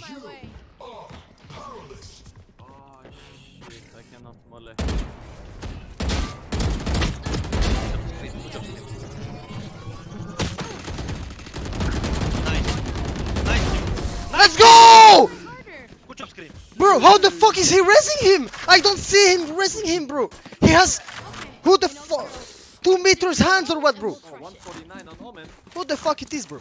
my way. are powerless. Oh shit, I cannot molly. Nice. Nice. Let's go! Good job, Scream. Bro, how the fuck is he resing him? I don't see him resing him, bro. He has Okay. who the fuck? Two meters hands or what, bro? Oh, 149 on Omen. Who the fuck it is, bro?